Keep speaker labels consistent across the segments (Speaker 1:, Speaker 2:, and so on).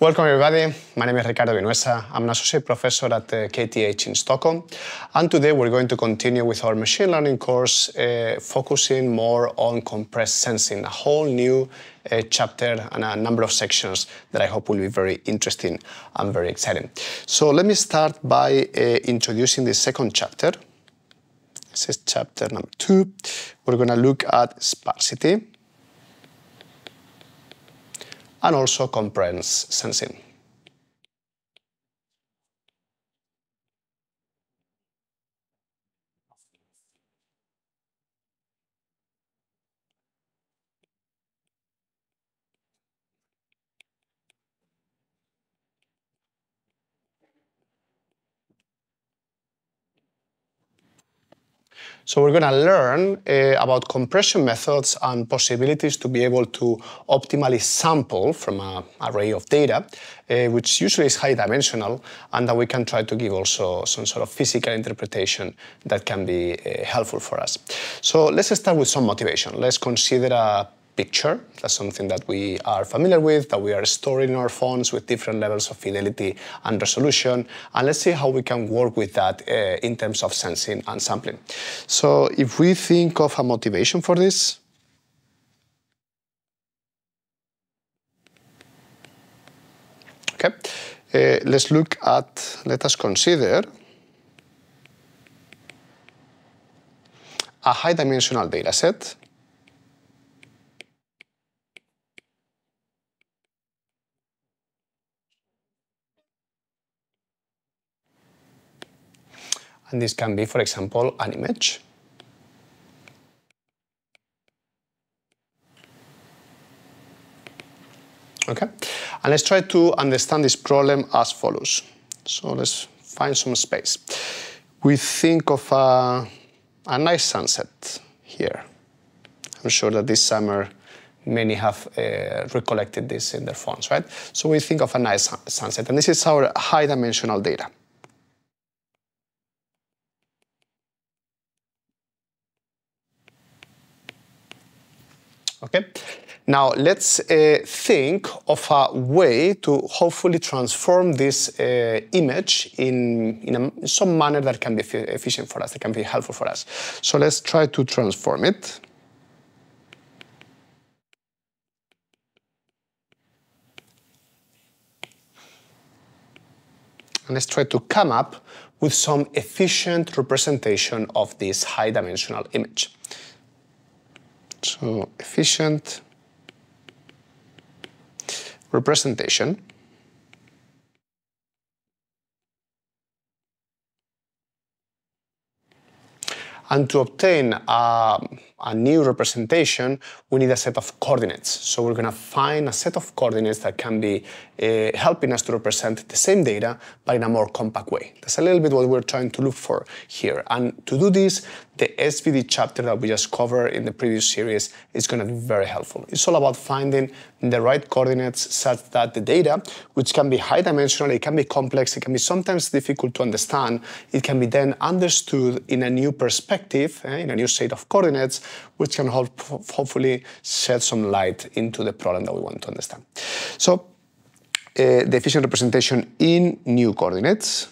Speaker 1: Welcome everybody, my name is Ricardo Vinuesa. I'm an associate professor at KTH in Stockholm. And today we're going to continue with our machine learning course, uh, focusing more on compressed sensing, a whole new uh, chapter and a number of sections that I hope will be very interesting and very exciting. So let me start by uh, introducing the second chapter. This is chapter number two. We're gonna look at sparsity and also compressed sensing. So we're going to learn uh, about compression methods and possibilities to be able to optimally sample from an array of data, uh, which usually is high dimensional, and that we can try to give also some sort of physical interpretation that can be uh, helpful for us. So let's start with some motivation. Let's consider a picture. That's something that we are familiar with, that we are storing in our phones with different levels of fidelity and resolution. And let's see how we can work with that uh, in terms of sensing and sampling. So if we think of a motivation for this, okay, uh, let's look at, let us consider a high dimensional data set And this can be, for example, an image. Okay, and let's try to understand this problem as follows. So let's find some space. We think of a, a nice sunset here. I'm sure that this summer many have uh, recollected this in their phones, right? So we think of a nice sunset, and this is our high dimensional data. Okay. Now let's uh, think of a way to hopefully transform this uh, image in, in a, some manner that can be efficient for us, that can be helpful for us. So let's try to transform it. And let's try to come up with some efficient representation of this high dimensional image. So efficient representation. And to obtain a, a, new representation, we need a set of coordinates. So we're going to find a set of coordinates that can be uh, helping us to represent the same data, but in a more compact way. That's a little bit what we're trying to look for here. And to do this, the SVD chapter that we just covered in the previous series is going to be very helpful. It's all about finding the right coordinates such that the data, which can be high dimensional, it can be complex, it can be sometimes difficult to understand, it can be then understood in a new perspective, eh, in a new set of coordinates, which can help, hopefully shed some light into the problem that we want to understand. So, uh, the efficient representation in new coordinates.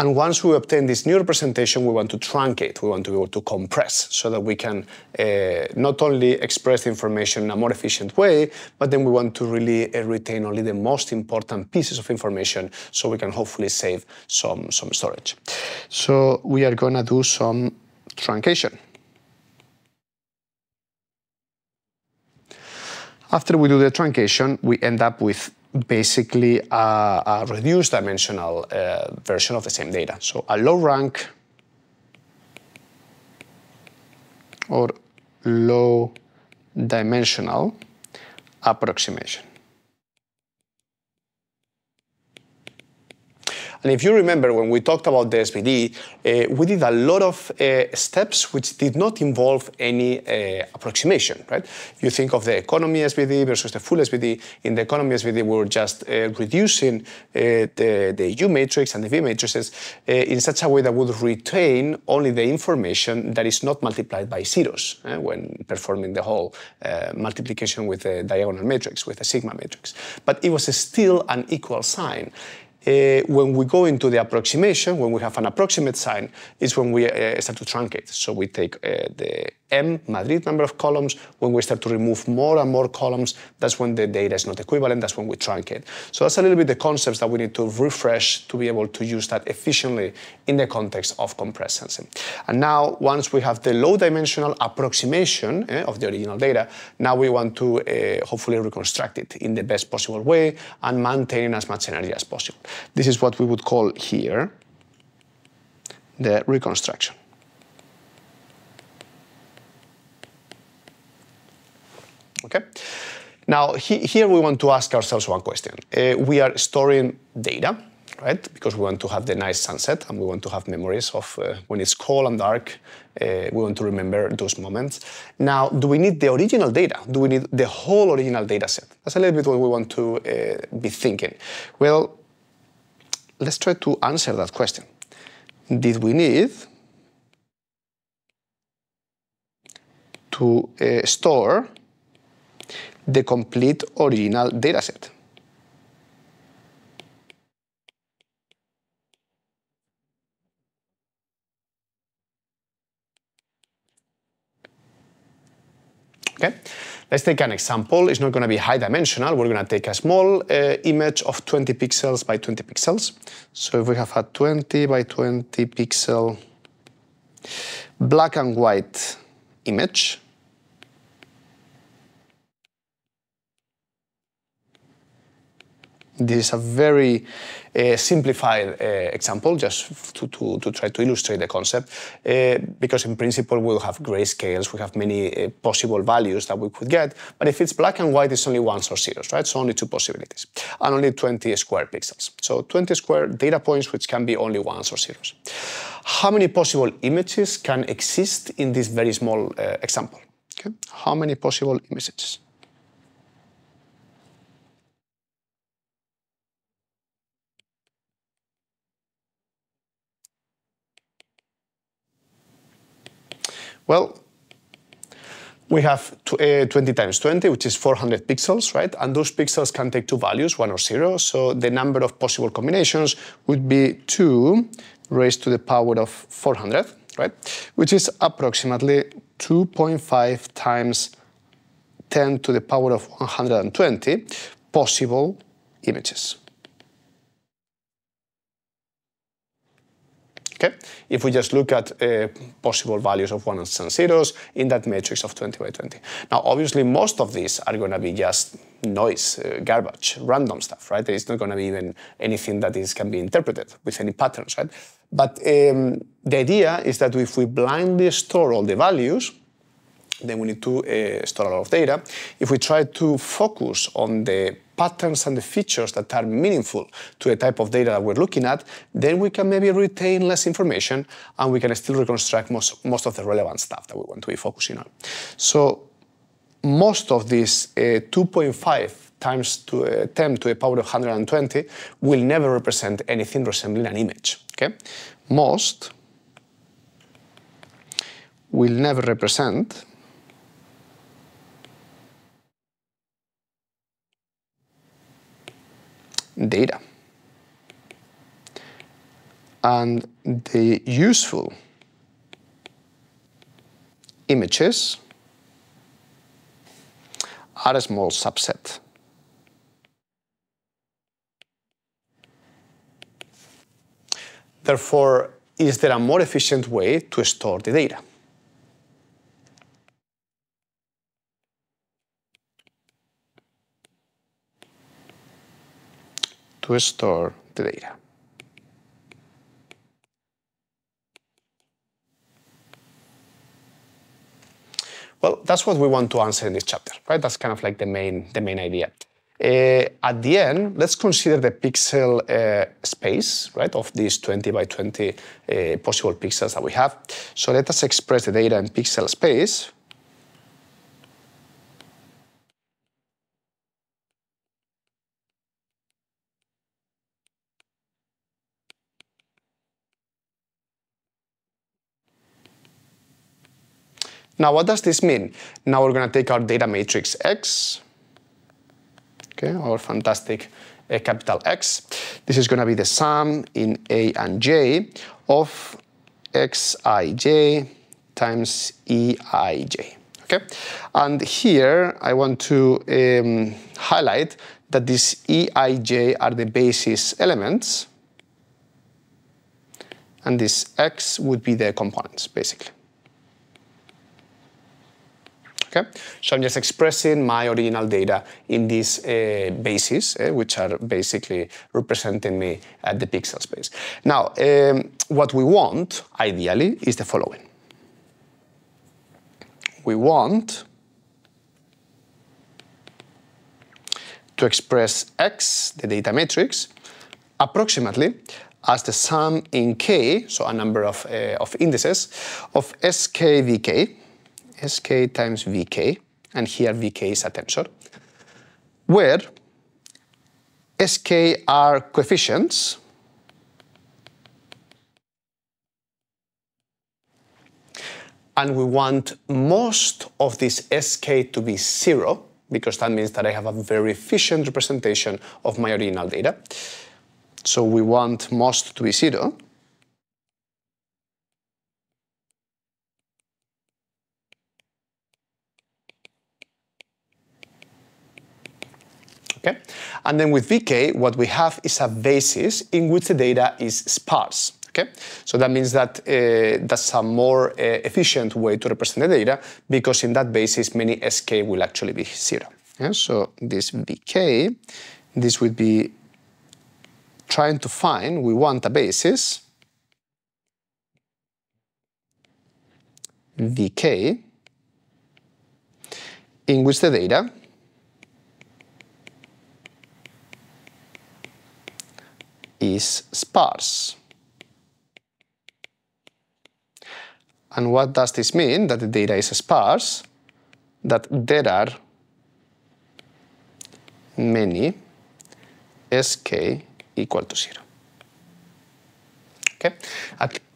Speaker 1: And once we obtain this new representation, we want to truncate, we want to be able to compress so that we can uh, not only express the information in a more efficient way, but then we want to really uh, retain only the most important pieces of information so we can hopefully save some, some storage. So we are going to do some truncation. After we do the truncation, we end up with basically a, a reduced dimensional uh, version of the same data. So a low rank or low dimensional approximation. And if you remember when we talked about the SVD, uh, we did a lot of uh, steps which did not involve any uh, approximation, right? You think of the economy SVD versus the full SVD, in the economy SVD we were just uh, reducing uh, the, the U matrix and the V matrices uh, in such a way that would retain only the information that is not multiplied by zeros when performing the whole multiplication with the diagonal matrix, with the sigma matrix. But it was still an equal sign. Uh, when we go into the approximation, when we have an approximate sign, is when we uh, start to truncate. So we take uh, the M, Madrid number of columns. When we start to remove more and more columns, that's when the data is not equivalent, that's when we truncate. So that's a little bit the concepts that we need to refresh to be able to use that efficiently in the context of compressed sensing. And now, once we have the low dimensional approximation eh, of the original data, now we want to hopefully reconstruct it in the best possible way and maintain as much energy as possible. This is what we would call here the reconstruction. Okay. Now, he, here we want to ask ourselves one question. Uh, we are storing data, right? Because we want to have the nice sunset and we want to have memories of uh, when it's cold and dark. Uh, we want to remember those moments. Now, do we need the original data? Do we need the whole original data set? That's a little bit what we want to uh, be thinking. Well, let's try to answer that question. Did we need to uh, store the complete original dataset. Okay, let's take an example. It's not going to be high dimensional. We're going to take a small uh, image of 20 pixels by 20 pixels. So if we have a 20 by 20 pixel black and white image, This is a very uh, simplified uh, example just to, to, to, try to illustrate the concept uh, because in principle we'll have grayscales, we have many uh, possible values that we could get, but if it's black and white it's only ones or zeros, right? So only two possibilities and only 20 square pixels. So 20 square data points which can be only ones or zeros. How many possible images can exist in this very small uh, example? Okay. How many possible images? Well, we have uh, 20 times 20, which is 400 pixels, right? And those pixels can take two values, one or zero. So the number of possible combinations would be 2 raised to the power of 400, right? Which is approximately 2.5 times 10 to the power of 120 possible images. Okay? If we just look at uh, possible values of ones and zeros in that matrix of 20 by 20. Now, obviously, most of these are going to be just noise, uh, garbage, random stuff, right? It's not going to be even anything that is, can be interpreted with any patterns, right? But um, the idea is that if we blindly store all the values, then we need to uh, store a lot of data. If we try to focus on the patterns and the features that are meaningful to the type of data that we're looking at, then we can maybe retain less information and we can still reconstruct most, most of the relevant stuff that we want to be focusing on. So most of this uh, 2.5 times to uh, 10 to the power of 120 will never represent anything resembling an image. Okay? Most will never represent data. And the useful images are a small subset. Therefore, is there a more efficient way to store the data? To store the data. Well, that's what we want to answer in this chapter, right? That's kind of like the main, the main idea. Uh, at the end, let's consider the pixel uh, space, right, of these 20 by 20 uh, possible pixels that we have. So let us express the data in pixel space. Now, what does this mean? Now we're going to take our data matrix X, okay, our fantastic uh, capital X. This is going to be the sum in A and J of Xij times Eij. Okay, and here I want to um, highlight that these Eij are the basis elements, and this X would be the components, basically. So I'm just expressing my original data in these uh, bases, uh, which are basically representing me at the pixel space. Now, um, what we want, ideally, is the following. We want to express x, the data matrix, approximately as the sum in k, so a number of, uh, of indices, of skvk, sk times vk, and here vk is a tensor, where sk are coefficients and we want most of this sk to be zero because that means that I have a very efficient representation of my original data. So we want most to be zero. Okay? And then with VK, what we have is a basis in which the data is sparse. Okay? So that means that uh, that's a more uh, efficient way to represent the data because in that basis, many SK will actually be zero. Yeah? So this VK, this would be trying to find, we want a basis, VK, in which the data is sparse. And what does this mean, that the data is sparse? That there are many sk equal to 0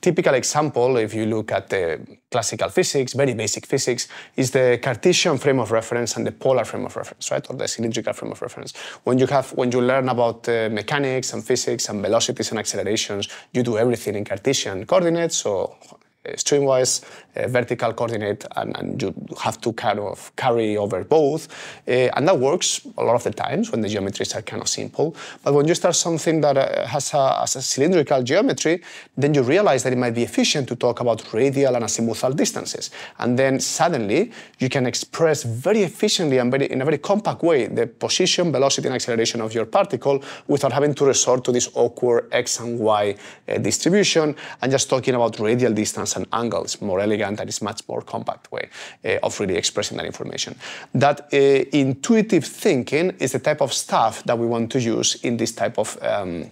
Speaker 1: typical example, if you look at the classical physics, very basic physics, is the Cartesian frame of reference and the polar frame of reference, right, or the cylindrical frame of reference. When you have, when you learn about uh, mechanics and physics and velocities and accelerations, you do everything in Cartesian coordinates, so streamwise, uh, vertical coordinate, and, and, you have to kind of carry over both. Uh, and that works a lot of the times when the geometries are kind of simple. But when you start something that uh, has, a, has, a, cylindrical geometry, then you realize that it might be efficient to talk about radial and azimuthal distances. And then suddenly you can express very efficiently and very, in a very compact way the position, velocity, and acceleration of your particle without having to resort to this awkward x and y uh, distribution and just talking about radial distance and angles, more elegant and it's much more compact way uh, of really expressing that information. That uh, intuitive thinking is the type of stuff that we want to use in this type of um,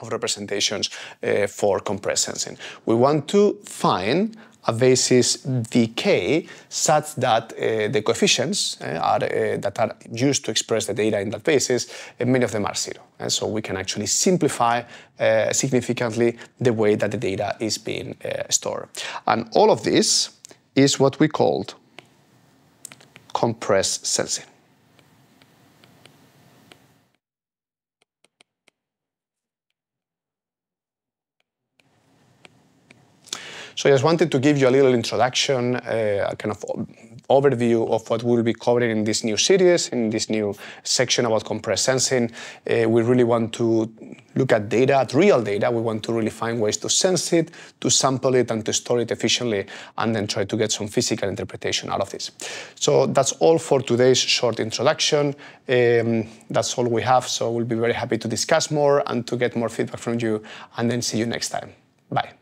Speaker 1: of representations uh, for compressed sensing. We want to find a basis vk such that uh, the coefficients uh, are, uh, that are used to express the data in that basis, uh, many of them are zero. And so we can actually simplify uh, significantly the way that the data is being uh, stored. And all of this is what we called compressed sensing. So I just wanted to give you a little introduction, uh, a kind of overview of what we'll be covering in this new series, in this new section about compressed sensing. Uh, we really want to look at data, at real data. We want to really find ways to sense it, to sample it, and to store it efficiently, and then try to get some physical interpretation out of this. So that's all for today's short introduction. Um, that's all we have. So we'll be very happy to discuss more and to get more feedback from you, and then see you next time. Bye.